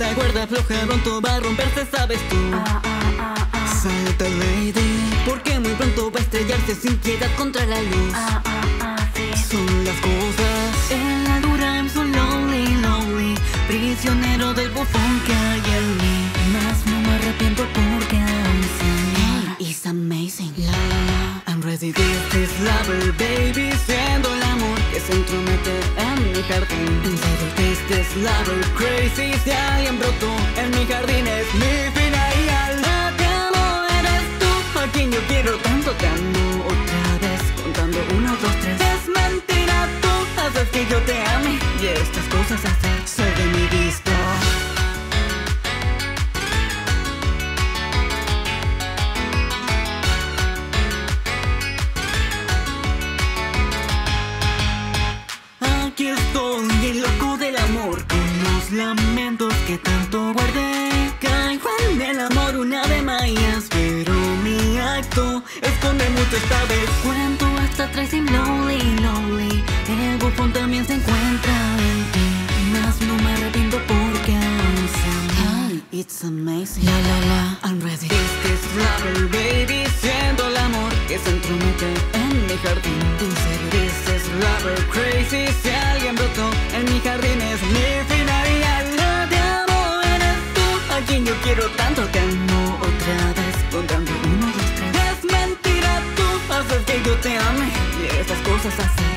Esta cuerda floja pronto va a romperse, sabes tú. Ah, ah, ah, ah. Salta, lady, porque muy pronto va a estrellarse sin piedad contra la luz. Ah, ah, ah, sí. Son las cosas. En la dura, I'm so lonely, lonely. Prisionero del bufón que hay en mí. Más no me arrepiento porque aún sé. Hey, it's amazing. La, la, la. I'm ready, this is lover, baby. Siendo el amor que se entromete en mi jardín. This is lover, crazy. Si alguien brotó en mi jardín, es mi final. La que amo eres tú, a quien yo quiero tanto. Te amo otra vez, contando uno, dos, tres. Es mentira, tú haces que yo te ame. Y estas cosas hasta los lamentos que tanto guardé Caigo en el amor una de mayas Pero mi acto esconde mucho esta vez Cuento hasta tres y lonely, lonely. El bufón también se encuentra en ti. Más no me arrepiento porque aún sé. Hey, it's amazing La la la, I'm ready This is lover, baby Siendo el amor que se entromete en mi jardín En serio This is lover, crazy Si quiero tanto que no otra vez contando uno, dos, tres. Es mentira, tú haces que yo te ame y estas cosas así.